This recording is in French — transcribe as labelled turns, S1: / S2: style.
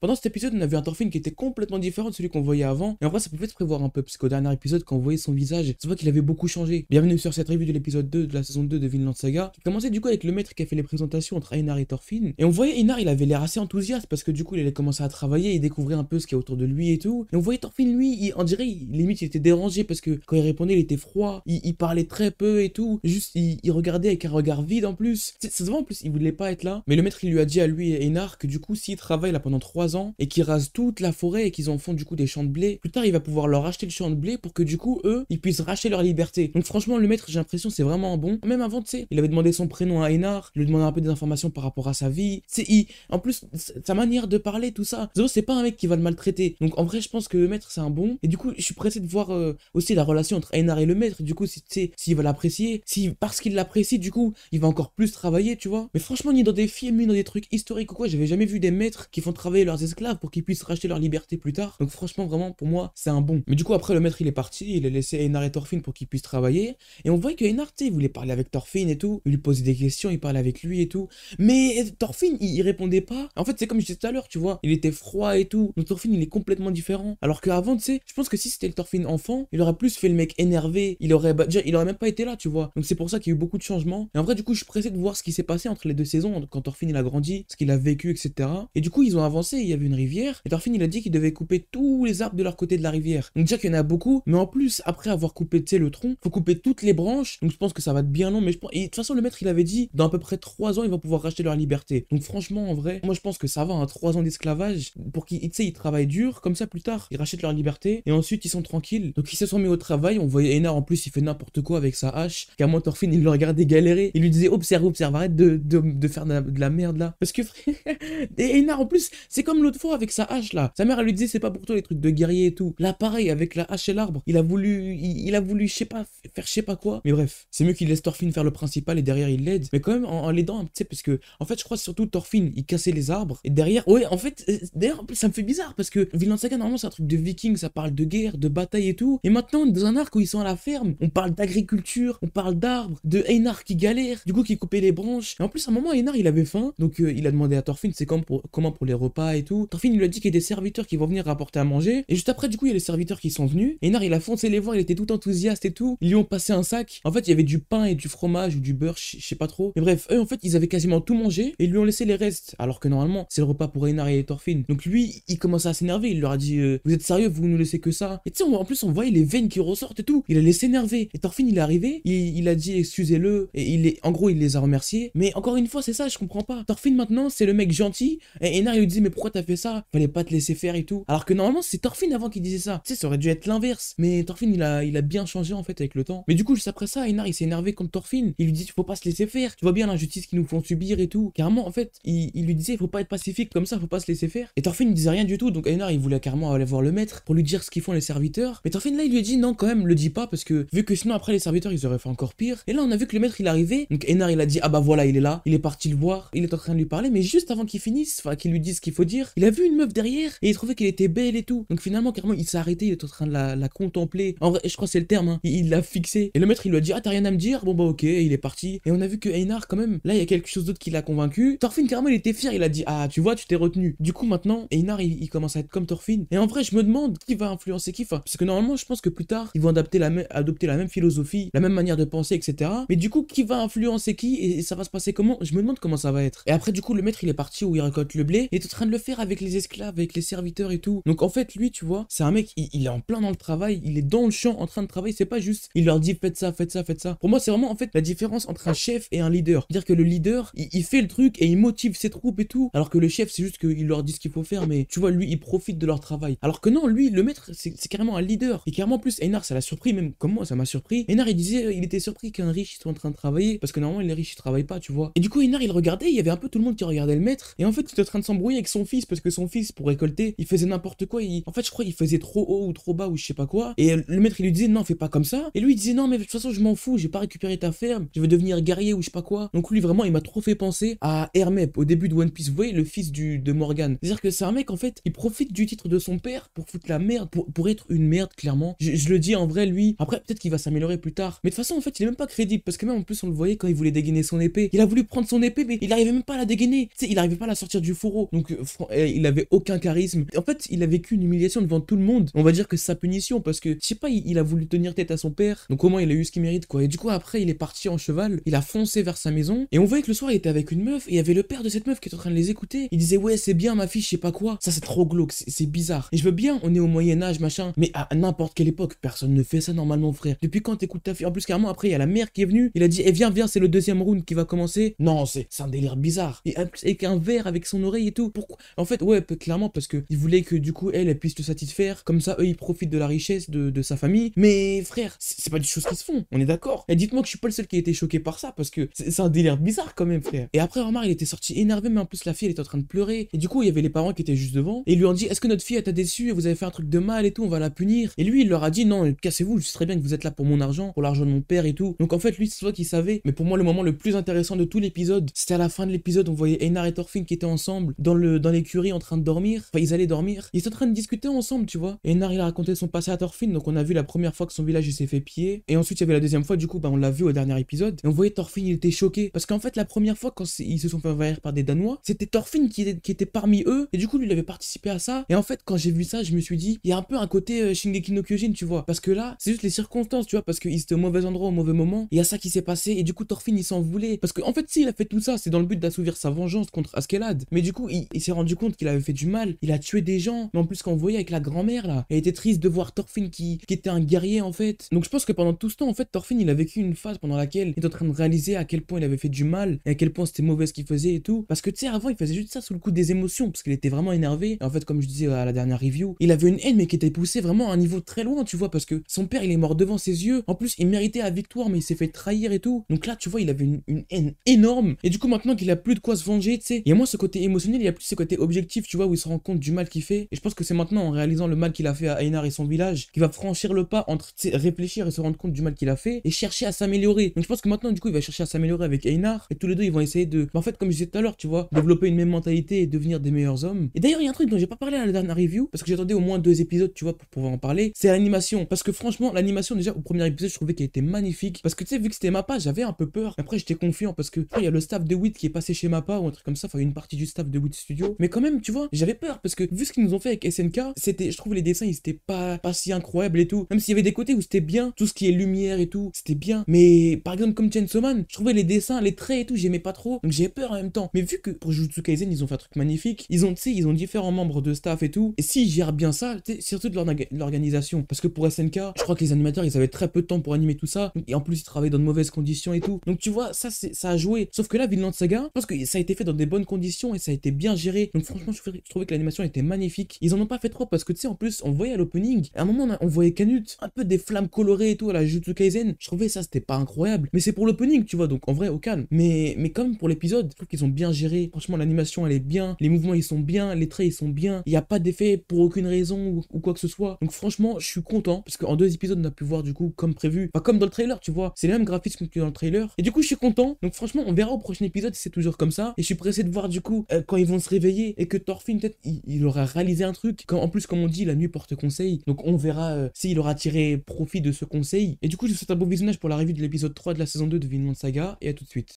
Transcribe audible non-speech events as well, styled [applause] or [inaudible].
S1: pendant cet épisode, on a vu un Thorfinn qui était complètement différent de celui qu'on voyait avant. Et en vrai, ça pouvait se prévoir un peu, parce qu'au dernier épisode, quand on voyait son visage, c'est vrai qu'il avait beaucoup changé. Bienvenue sur cette revue de l'épisode 2 de la saison 2 de Vinland Saga, qui commençait du coup avec le maître qui a fait les présentations entre Einar et Thorfinn. Et on voyait Einar, il avait l'air assez enthousiaste, parce que du coup, il allait commencer à travailler et découvrir un peu ce qu'il y a autour de lui et tout. Et on voyait Thorfinn, lui, il, on dirait, limite, il était dérangé, parce que quand il répondait, il était froid, il, parlait très peu et tout. Juste, il, regardait avec un regard vide en plus. C'est se en plus, il voulait pas être là. Mais le maître, il lui a dit à lui et Einar que du coup, s'il travaille là pendant 3 et qu'il rase toute la forêt et qu'ils en font du coup des champs de blé, plus tard, il va pouvoir leur acheter le champ de blé pour que du coup, eux, ils puissent racheter leur liberté. Donc franchement, le maître, j'ai l'impression, c'est vraiment bon. Même avant, tu sais, il avait demandé son prénom à Einar, il lui demandait un peu des informations par rapport à sa vie. C'est en plus, sa manière de parler, tout ça. c'est pas un mec qui va le maltraiter. Donc en vrai, je pense que le maître, c'est un bon. Et du coup, je suis pressé de voir euh, aussi la relation entre Einar et le maître. Du coup, tu sais, s'il va l'apprécier, si parce qu'il l'apprécie, du coup, il va encore plus travailler, tu vois. Mais franchement, ni dans des films, ni dans des trucs historiques ou quoi, j'avais jamais vu des maîtres qui font travailler leurs esclaves pour qu'ils puissent racheter leur liberté plus tard. Donc franchement, vraiment, pour moi, c'est un bon. Mais du coup, après, le maître, il est parti, il a laissé Einar et Thorfinn pour qu'ils puissent travailler. Et on voit que Einar, il voulait parler avec Thorfinn et tout. Il lui posait des questions, il parlait avec lui et tout. Mais Thorfinn, il, répondait pas. En fait, c'est comme je disais tout à l'heure, tu vois. Il était froid et tout. Donc Thorfinn, il est complètement différent. Alors qu'avant, tu sais, je pense que si c'était le Thorfinn enfant, il aurait plus fait le mec énervé. Il aurait, bah, déjà, il aurait même pas été là, tu vois. Donc c'est pour ça qu'il y a eu beaucoup de changements. Et en vrai, du coup, je suis pressé de voir ce qui s'est passé entre les deux saisons, quand Thorfinn il a grandi, ce qu'il a vécu, etc. Et du coup, ils ont avancé. Il y avait une rivière. Et Thorfinn, il a dit qu'il devait couper tous les arbres de leur côté de la rivière. Donc déjà qu'il y en a beaucoup, mais en plus, après avoir coupé, le tronc, faut couper toutes les branches. Donc je pense que ça va être bien long. Mais je pense. Et de toute façon, le maître, il avait dit, dans à peu près 3 ans, ils vont pouvoir racheter leur liberté. Donc franchement, en vrai, moi je pense que ça va, hein, 3 ans d'esclavage, pour qu'ils, tu sais, ils travaillent dur, comme ça plus tard, ils rachètent leur liberté. Et ensuite, ils sont tranquilles. Donc ils se sont mis au travail. On voyait Enar en plus, il fait n'importe quoi avec sa hache. Car moi, Thorfinn, il le regardait galérer. Il lui disait, observe, observe, arrête de, de, faire de la, merde là. Parce que [laughs] et Einar en plus, c'est comme l'autre fois avec sa hache là. Sa mère elle lui disait c'est pas pour toi les trucs de guerrier et tout. Là pareil avec la hache et l'arbre, il a voulu, il, a voulu je sais pas faire je sais pas quoi. Mais bref, c'est mieux qu'il laisse Thorfinn faire le principal et derrière il l'aide. Mais quand même en, l'aidant, tu sais parce que en fait je crois surtout Thorfinn il cassait les arbres et derrière, ouais en fait euh, d'ailleurs ça me fait bizarre parce que Vinland Saga normalement c'est un truc de viking, ça parle de guerre, de bataille et tout. Et maintenant dans un arc où ils sont à la ferme, on parle d'agriculture, on parle d'arbres, de Einar qui galère, du coup qui coupait les branches. Et en plus à un moment Einar il avait faim, donc euh, il a demandé à Thorfinn c'est comme pour, comment pour les repas et tout. Il lui a dit qu'il y a des serviteurs qui vont venir rapporter à manger. Et juste après, du coup, il y a les serviteurs qui sont venus. Et il a foncé les voir, il était tout enthousiaste et tout. Ils lui ont passé un sac. En fait, il y avait du pain et du fromage ou du beurre, je sais pas trop. Mais bref, eux, en fait, ils avaient quasiment tout mangé et ils lui ont laissé les restes. Alors que normalement, c'est le repas pour Einar et Thorfinn. Donc lui, il commençait à s'énerver. Il leur a dit euh, Vous êtes sérieux, vous nous laissez que ça Et tu sais, en plus, on voyait les veines qui ressortent et tout. Il allait s'énerver. Et Thorfinn, il est arrivé. Il, a dit Excusez-le. Et il est, en gros, il les a remerciés. Mais encore une fois, c'est ça, je comprends pas. Thorfinn, maintenant, c'est le mec gentil. Et Einar, il lui dit Mais pourquoi t'as fait ça? Fallait pas te laisser faire et tout. Alors que normalement, c'est Thorfinn avant qui disait ça. Tu sais, ça aurait dû être l'inverse. Mais Thorfinn, il a, il a bien changé en fait avec le temps. Mais du coup, juste après ça, Einar, il s'est énervé contre Thorfinn. Il lui dit Faut pas se laisser faire. Tu vois bien l'injustice qu'ils nous font subir et tout. Carrément, en fait, il, lui disait Faut pas être pacifique comme ça, faut pas se laisser faire. Et Thorfinn, il disait rien du tout. Donc Einar, il voulait carrément aller voir le maître pour lui dire ce qu'ils font les serviteurs. Mais Thorfinn, là, il lui dit Non, quand même, le dis pas parce que vu que sinon, après, les serviteurs, ils auraient fait encore pire. Et là, on a vu que le maître, il arrivait. Donc Einar, il a dit Ah bah voilà, il est là. Il est parti le voir. Il est en train de lui parler. Mais juste avant qu'il finisse, enfin, qu'il lui dise ce qu'il faut dire, il a vu une meuf derrière et il trouvait qu'elle était belle et tout. Donc finalement, carrément, il s'est arrêté, il est en train de la, contempler. En vrai, je crois que c'est le terme, hein. il l'a fixé. Et le maître, il lui a dit Ah, t'as rien à me dire? Bon bah ok, il est parti. Et on a vu que Einar, quand même, là, il y a quelque chose d'autre qui l'a convaincu. Thorfinn, carrément, il était fier, il a dit Ah, tu vois, tu t'es retenu. Du coup, maintenant, Einar, il, commence à être comme Thorfinn. Et en vrai, je me demande qui va influencer qui. Parce que normalement, je pense que plus tard, ils vont adapter la, adopter la même philosophie, la même manière de penser, etc. Mais du coup, qui va influencer qui et, ça va se passer comment? Je me demande comment ça va être. Et après, du coup, le maître, il est parti où il récolte le blé. Il est en train de le faire avec les esclaves, avec les serviteurs et tout. Donc en fait, lui, tu vois, c'est un mec, il, est en plein dans le travail, il est dans le champ en train de travailler. C'est pas juste, il leur dit faites ça, faites ça, faites ça. Pour moi, c'est vraiment en fait la différence entre un chef et un leader. Dire que le leader, il, fait le truc et il motive ses troupes et tout. Alors que le chef, c'est juste qu'il leur dit ce qu'il faut faire, mais tu vois, lui, il profite de leur travail. Alors que non, lui, le maître, c'est carrément un leader. Et carrément plus, Einar, ça l'a surpris, même comme moi, ça m'a surpris. Einar, il disait, il était surpris qu'un riche soit en train de travailler, parce que normalement, les riches, ils travaillent pas, tu vois. Et du coup, Einar, il regardait, il y avait un peu tout le monde qui regardait le maître. Et en fait, il était en train de s'embrouiller avec son fils, parce que son fils, pour récolter, il faisait n'importe quoi. En fait, je crois qu'il faisait trop haut ou trop bas ou je sais pas quoi. Et le maître, il lui disait, non, fais pas comme ça. Et lui, il disait, non, mais de toute façon, je m'en fous, j'ai pas récupéré ta ferme, je veux devenir guerrier ou je sais pas quoi. Donc lui, vraiment, il m'a trop fait penser à Hermep au début de One Piece. Vous voyez, le fils du, de Morgan. C'est-à-dire que c'est un mec, en fait, il profite du titre de son père pour foutre la merde, pour, pour être une merde, clairement. Je, le dis en vrai, lui. Après, peut-être qu'il va s'améliorer plus tard. Mais de toute façon, en fait, il est même pas crédible parce que même en plus, on le voyait quand il voulait dégainer son épée. Il a voulu prendre son épée, mais il arrivait même pas à la dégainer. Il arrivait pas à la sortir du fourreau. Donc, il avait aucun charisme. En fait, il a vécu une humiliation devant tout le monde. On va dire que c'est sa punition parce que, je sais pas, il, a voulu tenir tête à son père. Donc, moins, il a eu ce qu'il mérite, quoi. Et du coup, après, il est parti en cheval. Il a foncé vers sa maison. Et on voyait que le soir, il était avec une meuf. Et il y avait le père de cette meuf qui était en train de les écouter. Il disait, ouais, c'est bien, ma fille, je sais pas quoi. Ça, c'est trop glauque. C'est bizarre. Et je veux bien, on est au Moyen-Âge, machin. Mais à n'importe quelle époque, personne ne fait ça normalement, frère. Depuis quand t'écoutes ta fille? En plus, carrément, après, il y a la mère qui est venue. Il a dit, eh, viens, viens, c'est le deuxième round qui va commencer. Non, c'est un délire bizarre. Et avec verre avec son oreille et tout. Pourquoi? En fait, ouais, clairement, parce que il voulait que du coup, elle, elle puisse te satisfaire. Comme ça, eux, ils profitent de la richesse de, sa famille. Mais frère, c'est pas des choses qui se font. On est d'accord. Et dites-moi que je suis pas le seul qui a été choqué par ça, parce que c'est un délire bizarre quand même, frère. Et après, Omar, il était sorti énervé, mais en plus, la fille, elle était en train de pleurer. Et du coup, il y avait les parents qui étaient juste devant. Et ils lui ont dit, est-ce que notre fille, elle t'a déçu? Vous avez fait un truc de mal et tout, on va la punir. Et lui, il leur a dit, non, cassez-vous, je sais bien que vous êtes là pour mon argent, pour l'argent de mon père et tout. Donc en fait, lui, c'est toi qui savait. Mais pour moi, le moment le plus intéressant de tout l'épisode, c'était à la fin de l'épisode, on voyait Einar et Thorfinn qui étaient ensemble dans le dans en train de dormir. Enfin, ils allaient dormir. Ils étaient en train de discuter ensemble, tu vois. Einar, il a raconté son passé à Thorfinn, donc on a vu la première fois que son village il s'est fait piller. Et ensuite, il y avait la deuxième fois, du coup, bah, on l'a vu au dernier épisode. Et on voyait Thorfinn, il était choqué. Parce qu'en fait, la première fois, quand ils se sont fait envahir par des Danois, c'était Thorfinn qui était, qui était parmi eux. Et du coup, lui, il avait participé à ça. Et en fait, quand j'ai vu ça, je me suis dit, il y a un peu un côté euh, Shingeki no Kyojin, tu vois. Parce que là, c'est juste les circonstances, tu vois. Parce qu'ils étaient au mauvais endroit, au mauvais moment. Il y a ça qui s'est passé. Et du coup, Thorfinn, il s'en voulait. Parce qu'en en fait, si, il a fait tout ça, c'est dans le but d'assouvir sa vengeance contre Askeladd. Mais du coup, il, s'est rendu qu'il avait fait du mal. Il a tué des gens. Mais en plus, quand on voyait avec la grand-mère, là, elle était triste de voir Thorfinn qui, qui était un guerrier, en fait. Donc, je pense que pendant tout ce temps, en fait, Thorfinn, il a vécu une phase pendant laquelle il était en train de réaliser à quel point il avait fait du mal et à quel point c'était mauvais ce qu'il faisait et tout. Parce que, tu sais, avant, il faisait juste ça sous le coup des émotions, parce qu'il était vraiment énervé. En fait, comme je disais à la dernière review, il avait une haine, mais qui était poussée vraiment à un niveau très loin, tu vois, parce que son père, il est mort devant ses yeux. En plus, il méritait la victoire, mais il s'est fait trahir et tout. Donc là, tu vois, il avait une, une haine énorme. Et du coup, maintenant qu'il a plus de quoi se venger, tu sais, il y a moins ce côté émotionnel, il y a plus ce côté objectif, tu vois, où il se rend compte du mal qu'il fait. Et je pense que c'est maintenant, en réalisant le mal qu'il a fait à Einar et son village, qu'il va franchir le pas entre réfléchir et se rendre compte du mal qu'il a fait et chercher à s'améliorer. Donc je pense que maintenant, du coup, il va chercher à s'améliorer avec Einar et tous les deux, ils vont essayer de, en fait, comme je disais tout à l'heure, tu vois, développer une même mentalité et devenir des meilleurs hommes. Et d'ailleurs, il y a un truc dont j'ai pas parlé à la dernière review parce que j'attendais au moins deux épisodes, tu vois, pour pouvoir en parler. C'est l'animation. Parce que franchement, l'animation, déjà, au premier épisode, je trouvais qu'elle était magnifique. Parce que tu sais, vu que c'était ma page, j'avais un peu peur. Après, j'étais confiant parce que il y a le staff de WIT qui est passé chez Mappa ou un truc comme ça, enfin une partie du staff de WIT Studio. Mais quand même, tu vois, j'avais peur parce que vu ce qu'ils nous ont fait avec SNK, c'était, je trouve les dessins, ils étaient pas, pas si incroyables et tout. Même s'il y avait des côtés où c'était bien, tout ce qui est lumière et tout, c'était bien. Mais par exemple, comme Chainsaw je trouvais les dessins, les traits et tout, j'aimais pas trop. Donc j'avais peur en même temps. Mais vu que pour Jujutsu Kaisen, ils ont fait un truc magnifique, ils ont, tu sais, ils ont différents membres de staff et tout. Et s'ils gèrent bien ça, surtout de l'organisation. Parce que pour SNK, je crois que les animateurs, ils avaient très peu de temps pour animer tout ça. Et en plus, ils travaillaient dans de mauvaises conditions et tout. Donc tu vois, ça, ça a joué. Sauf que là, Vinland Saga, pense que ça a été fait dans des bonnes conditions et ça a été bien géré. Franchement, je, trouvais que l'animation était magnifique. Ils en ont pas fait trop parce que tu sais, en plus, on voyait à l'opening, à un moment, on, voyait Canut, un peu des flammes colorées et tout à la Jutsu Kaisen. Je trouvais ça, c'était pas incroyable. Mais c'est pour l'opening, tu vois, donc en vrai, au calme. Mais, mais comme pour l'épisode, je trouve qu'ils ont bien géré. Franchement, l'animation, elle est bien. Les mouvements, ils sont bien. Les traits, ils sont bien. Il n'y a pas d'effet pour aucune raison ou, quoi que ce soit. Donc franchement, je suis content parce qu'en deux épisodes, on a pu voir du coup comme prévu. Enfin, comme dans le trailer, tu vois. C'est le même graphisme que dans le trailer. Et du coup, je suis content. Donc franchement, on verra au prochain épisode si c'est toujours comme ça. Et je suis pressé de voir du coup euh, quand ils vont se réveiller et que Thorfinn, peut-être, il, aura réalisé un truc. Quand, en plus, comme on dit, la nuit porte conseil. Donc on verra euh, s'il aura tiré profit de ce conseil. Et du coup, je vous souhaite un bon visionnage pour la revue de l'épisode 3 de la saison 2 de Vinland Saga. Et à tout de suite.